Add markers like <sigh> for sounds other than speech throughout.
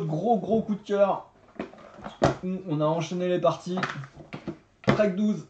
gros gros coup de cœur, on a enchaîné les parties. Track 12.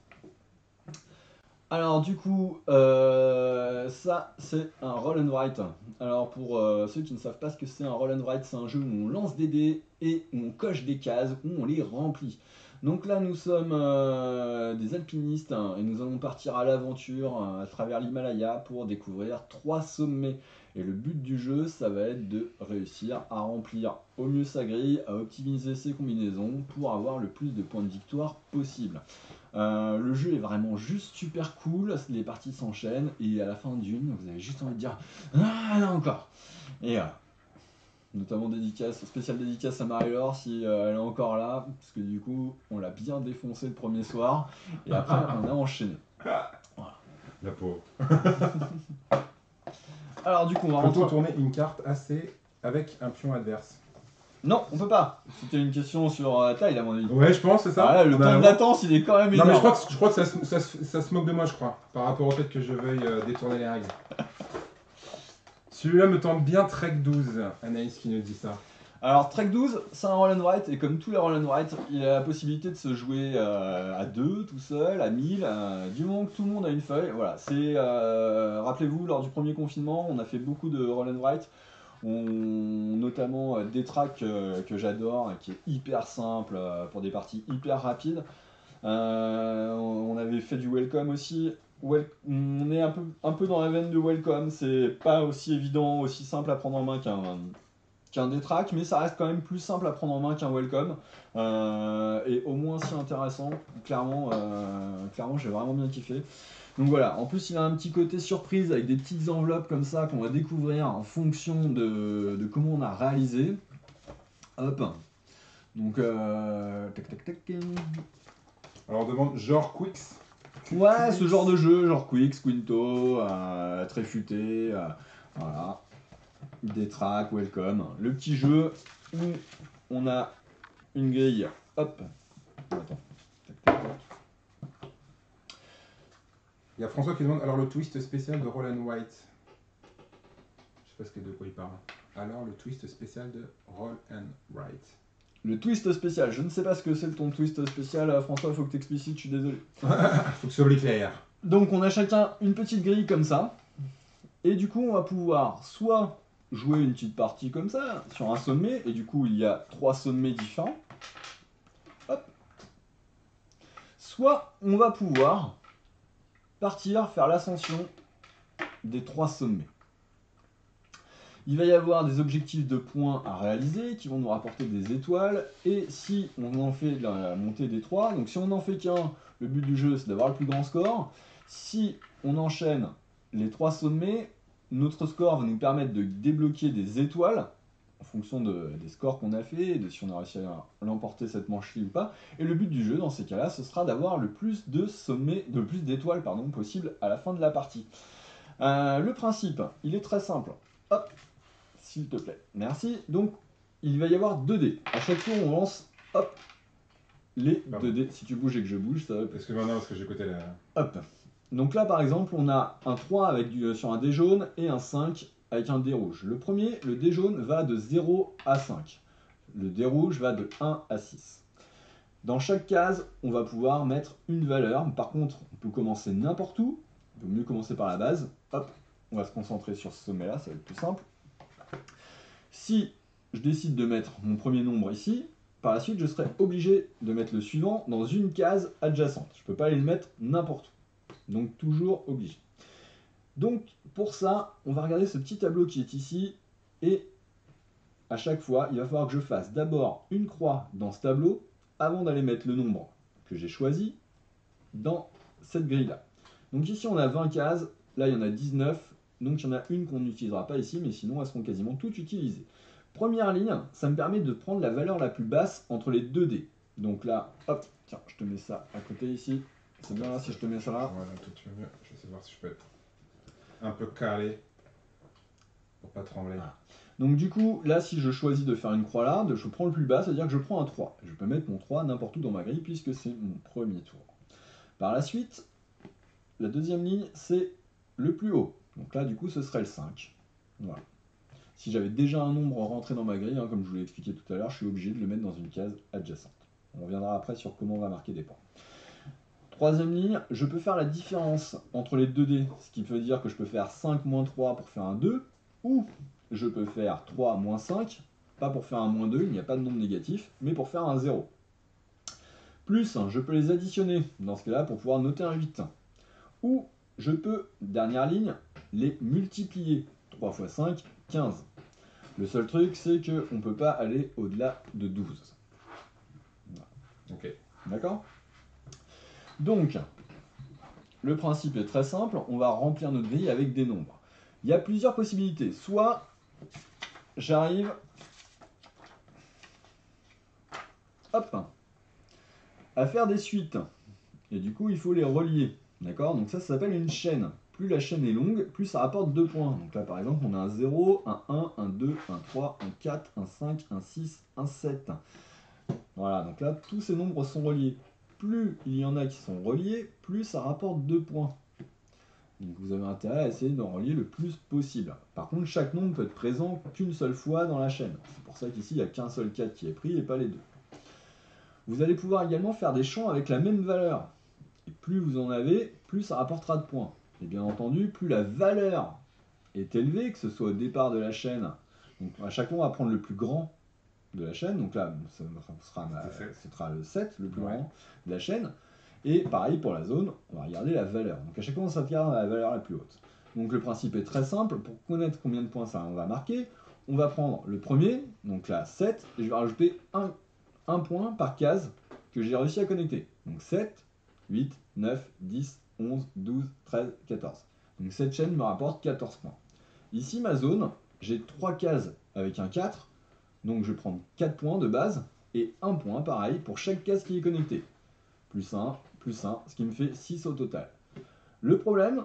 Alors du coup, euh, ça c'est un roll and write. Alors pour euh, ceux qui ne savent pas ce que c'est un roll and write, c'est un jeu où on lance des dés et on coche des cases, où on les remplit. Donc là nous sommes euh, des alpinistes hein, et nous allons partir à l'aventure à travers l'Himalaya pour découvrir trois sommets. Et le but du jeu, ça va être de réussir à remplir au mieux sa grille, à optimiser ses combinaisons pour avoir le plus de points de victoire possible. Euh, le jeu est vraiment juste super cool, les parties s'enchaînent et à la fin d'une, vous avez juste envie de dire Ah là encore Et voilà. Notamment dédicace, spéciale dédicace à Marie-Laure si euh, elle est encore là, parce que du coup on l'a bien défoncé le premier soir et après on a enchaîné. <laughs> La pauvre. <laughs> Alors du coup on va Peut-on rentrer. tourner une carte assez avec un pion adverse Non, on peut pas. C'était une question sur euh, taille à mon avis. Ouais, je pense, c'est ça Ah là, le Bah, temps de ouais. latence il est quand même Non, énorme. mais je crois que, je crois que ça, se- ça se- ça se moque de moi, je crois, par rapport au fait que je veuille euh, détourner les règles. <laughs> Celui-là me tente bien Trek 12, Anaïs qui nous dit ça. Alors, Trek 12, c'est un roll and write, et comme tous les roll and write, il a la possibilité de se jouer euh, à 2, tout seul, à 1000, euh, du moment que tout le monde a une feuille. Voilà, c'est. euh, Rappelez-vous, lors du premier confinement, on a fait beaucoup de roll and write, notamment euh, des tracks que j'adore, qui est hyper simple pour des parties hyper rapides. On avait fait du welcome aussi. On est un peu dans la veine de welcome, c'est pas aussi évident, aussi simple à prendre en main qu'un qu'un détrack, mais ça reste quand même plus simple à prendre en main qu'un welcome, euh, et au moins si intéressant. Clairement, euh, clairement j'ai vraiment bien kiffé. Donc voilà, en plus il a un petit côté surprise avec des petites enveloppes comme ça qu'on va découvrir en fonction de, de comment on a réalisé. Hop. Donc, euh, tac tac tac. Alors on demande genre Quicks. Ouais, ce genre de jeu, genre Quicks, Quinto, euh, très futé, euh, voilà. Des tracks, welcome. Le petit jeu où on a une grille. Hop. Attends. Il y a François qui demande alors le twist spécial de Roll and White. Je sais pas de quoi il parle. Alors le twist spécial de Roll and Write. Le twist spécial, je ne sais pas ce que c'est le ton twist spécial, euh, François, faut que tu explicites, je suis désolé. <laughs> Faut que ce soit clair. Donc on a chacun une petite grille comme ça. Et du coup on va pouvoir soit jouer une petite partie comme ça sur un sommet. Et du coup il y a trois sommets différents. Soit on va pouvoir partir faire l'ascension des trois sommets. Il va y avoir des objectifs de points à réaliser qui vont nous rapporter des étoiles. Et si on en fait la montée des trois, donc si on n'en fait qu'un, le but du jeu c'est d'avoir le plus grand score. Si on enchaîne les trois sommets, notre score va nous permettre de débloquer des étoiles en fonction de- des scores qu'on a fait, de si on a réussi à l'emporter cette manche-ci ou pas. Et le but du jeu dans ces cas-là, ce sera d'avoir le plus de sommets, de plus d'étoiles pardon, possible à la fin de la partie. Euh, le principe, il est très simple. Hop, s'il te plaît. Merci. Donc, il va y avoir deux dés. À chaque tour, on lance, hop, les Pardon. deux dés. Si tu bouges et que je bouge, ça va Parce que maintenant parce que j'écoutais la. Hop. Donc là, par exemple, on a un 3 avec du, sur un dé jaune et un 5 avec un dé rouge. Le premier, le dé jaune, va de 0 à 5. Le dé rouge va de 1 à 6. Dans chaque case, on va pouvoir mettre une valeur. Par contre, on peut commencer n'importe où. Il vaut mieux commencer par la base. Hop, on va se concentrer sur ce sommet-là, ça va être plus simple. Si je décide de mettre mon premier nombre ici, par la suite, je serai obligé de mettre le suivant dans une case adjacente. Je ne peux pas aller le mettre n'importe où. Donc toujours obligé. Donc pour ça, on va regarder ce petit tableau qui est ici et à chaque fois, il va falloir que je fasse d'abord une croix dans ce tableau avant d'aller mettre le nombre que j'ai choisi dans cette grille-là. Donc ici, on a 20 cases, là il y en a 19, donc il y en a une qu'on n'utilisera pas ici, mais sinon elles seront quasiment toutes utilisées. Première ligne, ça me permet de prendre la valeur la plus basse entre les deux dés. Donc là, hop, tiens, je te mets ça à côté ici. C'est bien là si je te mets ça là. Voilà, tout de suite mieux. Je vais essayer de voir si je peux être un peu calé pour pas trembler. Ah. Donc du coup, là, si je choisis de faire une croix là, je prends le plus bas, c'est-à-dire que je prends un 3. Je peux mettre mon 3 n'importe où dans ma grille puisque c'est mon premier tour. Par la suite, la deuxième ligne, c'est le plus haut. Donc là, du coup, ce serait le 5. Voilà. Si j'avais déjà un nombre rentré dans ma grille, hein, comme je vous l'ai expliqué tout à l'heure, je suis obligé de le mettre dans une case adjacente. On reviendra après sur comment on va marquer des points. Troisième ligne, je peux faire la différence entre les deux dés, ce qui veut dire que je peux faire 5 moins 3 pour faire un 2, ou je peux faire 3 moins 5, pas pour faire un moins 2, il n'y a pas de nombre négatif, mais pour faire un 0. Plus, je peux les additionner, dans ce cas-là, pour pouvoir noter un 8. Ou je peux, dernière ligne, les multiplier. 3 fois 5, 15. Le seul truc, c'est qu'on ne peut pas aller au-delà de 12. Ok. D'accord? Donc, le principe est très simple, on va remplir notre grille avec des nombres. Il y a plusieurs possibilités. Soit j'arrive à faire des suites. Et du coup, il faut les relier. D'accord? Donc ça, ça s'appelle une chaîne. Plus la chaîne est longue, plus ça rapporte deux points. Donc là, par exemple, on a un 0, un 1, un 2, un 3, un 4, un 5, un 6, un 7. Voilà, donc là, tous ces nombres sont reliés. Plus il y en a qui sont reliés, plus ça rapporte 2 points. Donc vous avez intérêt à essayer d'en relier le plus possible. Par contre, chaque nombre peut être présent qu'une seule fois dans la chaîne. C'est pour ça qu'ici, il n'y a qu'un seul 4 qui est pris et pas les deux. Vous allez pouvoir également faire des champs avec la même valeur. Et plus vous en avez, plus ça rapportera de points. Et bien entendu, plus la valeur est élevée, que ce soit au départ de la chaîne, donc à chaque fois on va prendre le plus grand de la chaîne, donc là ça sera, ce sera le 7, le plus grand de la chaîne, et pareil pour la zone, on va regarder la valeur. Donc à chaque fois on s'attarde à la valeur la plus haute. Donc le principe est très simple, pour connaître combien de points ça on va marquer, on va prendre le premier, donc là 7, et je vais rajouter un, un point par case que j'ai réussi à connecter. Donc 7, 8, 9, 10, 11, 12, 13, 14. Donc cette chaîne me rapporte 14 points. Ici, ma zone, j'ai 3 cases avec un 4, donc je vais prendre 4 points de base et 1 point pareil pour chaque case qui est connectée. Plus 1, plus 1, ce qui me fait 6 au total. Le problème,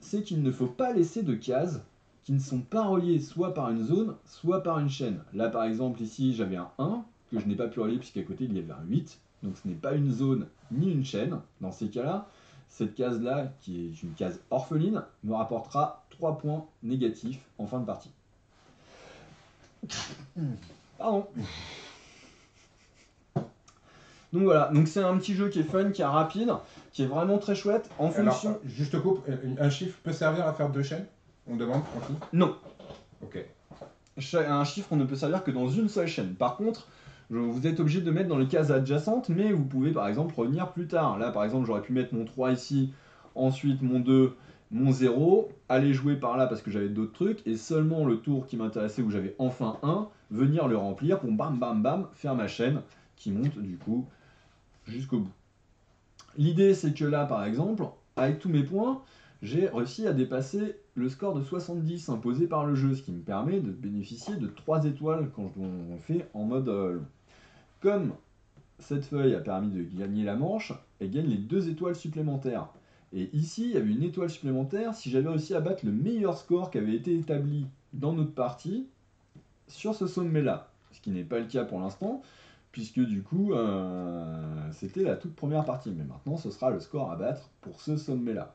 c'est qu'il ne faut pas laisser de cases qui ne sont pas reliées soit par une zone, soit par une chaîne. Là par exemple ici j'avais un 1 que je n'ai pas pu relier puisqu'à côté il y avait un 8, donc ce n'est pas une zone ni une chaîne. Dans ces cas-là, cette case-là, qui est une case orpheline, me rapportera 3 points négatifs en fin de partie. Pardon. Donc voilà, donc c'est un petit jeu qui est fun, qui est rapide, qui est vraiment très chouette. En fonction. juste coupe, un chiffre peut servir à faire deux chaînes? On demande, Francky Non. Ok. Un chiffre, on ne peut servir que dans une seule chaîne. Par contre, vous êtes obligé de mettre dans les cases adjacentes, mais vous pouvez par exemple revenir plus tard. Là, par exemple, j'aurais pu mettre mon 3 ici, ensuite mon 2, mon 0, aller jouer par là parce que j'avais d'autres trucs, et seulement le tour qui m'intéressait où j'avais enfin un, venir le remplir pour bam bam bam faire ma chaîne qui monte du coup jusqu'au bout. L'idée c'est que là par exemple, avec tous mes points, j'ai réussi à dépasser le score de 70 imposé par le jeu, ce qui me permet de bénéficier de 3 étoiles quand on fait en mode euh, comme cette feuille a permis de gagner la manche, elle gagne les deux étoiles supplémentaires. Et ici, il y avait une étoile supplémentaire si j'avais réussi à battre le meilleur score qui avait été établi dans notre partie sur ce sommet-là. Ce qui n'est pas le cas pour l'instant, puisque du coup, euh, c'était la toute première partie. Mais maintenant, ce sera le score à battre pour ce sommet-là.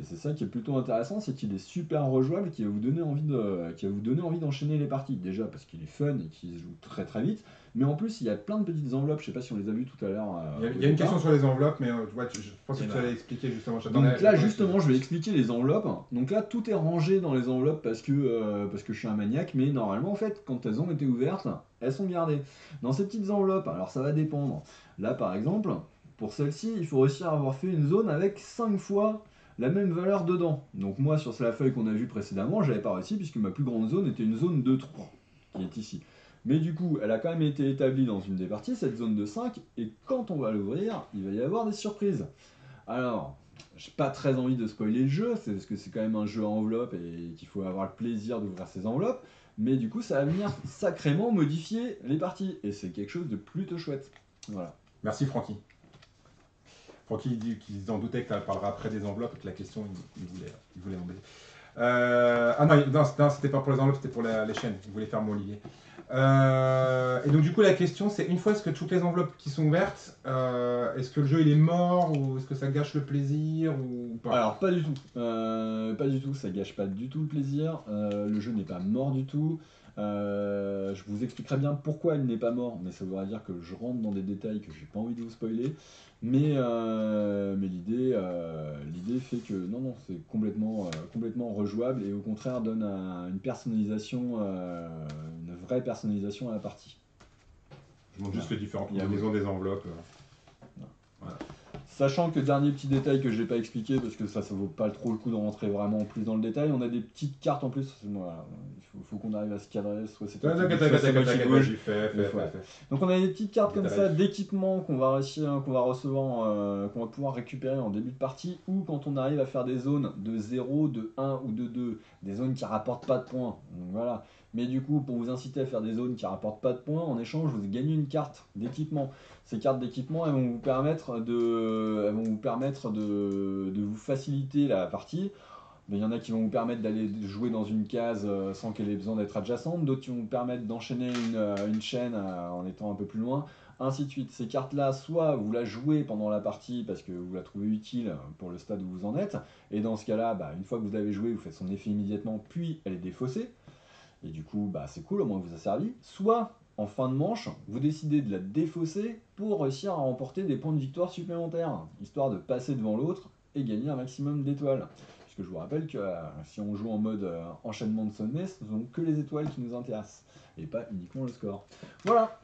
Et c'est ça qui est plutôt intéressant, c'est qu'il est super rejouable, qui va vous donner envie de, qui va vous donner envie d'enchaîner les parties. Déjà parce qu'il est fun et qu'il se joue très très vite, mais en plus il y a plein de petites enveloppes. Je sais pas si on les a vues tout à l'heure. Euh, il y a, une question sur les enveloppes, mais euh, je pense que tu allais expliquer justement. Donc là justement, je vais expliquer les enveloppes. Donc là tout est rangé dans les enveloppes parce que euh, parce que je suis un maniaque, mais normalement en fait quand elles ont été ouvertes, elles sont gardées dans ces petites enveloppes. Alors ça va dépendre. Là par exemple, pour celle-ci, il faut réussir à avoir fait une zone avec 5 fois la même valeur dedans. Donc moi, sur la feuille qu'on a vue précédemment, j'avais pas réussi puisque ma plus grande zone était une zone de 3, qui est ici. Mais du coup, elle a quand même été établie dans une des parties, cette zone de 5, et quand on va l'ouvrir, il va y avoir des surprises. Alors, j'ai pas très envie de spoiler le jeu, c'est parce que c'est quand même un jeu enveloppe et qu'il faut avoir le plaisir d'ouvrir ces enveloppes, mais du coup, ça va venir sacrément modifier les parties, et c'est quelque chose de plutôt chouette. Voilà. Merci Francky. Francky dit qu'il en doutait que tu parleras après des enveloppes et que la question, il, voulait, il voulait embêter. Euh, ah non, non, c'était pas pour les enveloppes, c'était pour les chaînes. Il voulait faire mon Olivier. Euh, et donc du coup la question c'est une fois que toutes les enveloppes qui sont ouvertes, euh, est-ce que le jeu il est mort ou est-ce que ça gâche le plaisir ou pas? Alors pas du tout, Euh, pas du tout, ça gâche pas du tout le plaisir. Le jeu n'est pas mort du tout. Euh, je vous expliquerai bien pourquoi il n'est pas mort, mais ça voudra dire que je rentre dans des détails que j'ai pas envie de vous spoiler. Mais, euh, mais l'idée, euh, l'idée fait que non, non, c'est complètement, complètement rejouable et au contraire donne un- une personnalisation, une vraie personnalisation à la partie. Je montre juste les différentes Il y a- combinaisons des enveloppes. Sachant que dernier petit détail que je n'ai pas expliqué, parce que ça, ça vaut pas trop le coup de rentrer vraiment plus dans le détail, on a des petites cartes en plus. Voilà, il faut, faut qu'on arrive à se cadrer, soit c'est. Donc on a des petites cartes comme ça d'équipement qu'on va réussir, qu'on va recevoir, euh, qu'on va pouvoir récupérer en début de partie, ou quand on arrive à faire des zones de 0, de 1 ou de 2, des zones qui rapportent pas de points. Donc voilà. Mais du coup, pour vous inciter à faire des zones qui rapportent pas de points, en échange, vous gagnez une carte d'équipement. Ces cartes d'équipement, elles vont vous permettre de, elles vont vous permettre de, vous faciliter la partie. Il y en a qui vont vous permettre d'aller jouer dans une case euh, sans qu'elle ait besoin d'être adjacente, d'autres qui vont vous permettre d'enchaîner une, euh, chaîne euh, en étant un peu plus loin, ainsi de suite. Ces cartes-là, soit vous la jouez pendant la partie parce que vous la trouvez utile pour le stade où vous en êtes, et dans ce cas-là, bah, une fois que vous l'avez jouée, vous faites son effet immédiatement, puis elle est défaussée. Et du coup, bah, c'est cool, au moins vous a servi. Soit, en fin de manche, vous décidez de la défausser pour réussir à remporter des points de victoire supplémentaires, histoire de passer devant l'autre et gagner un maximum d'étoiles. Puisque je vous rappelle que euh, si on joue en mode euh, enchaînement de sommet, ce ne sont que les étoiles qui nous intéressent, et pas uniquement le score. Voilà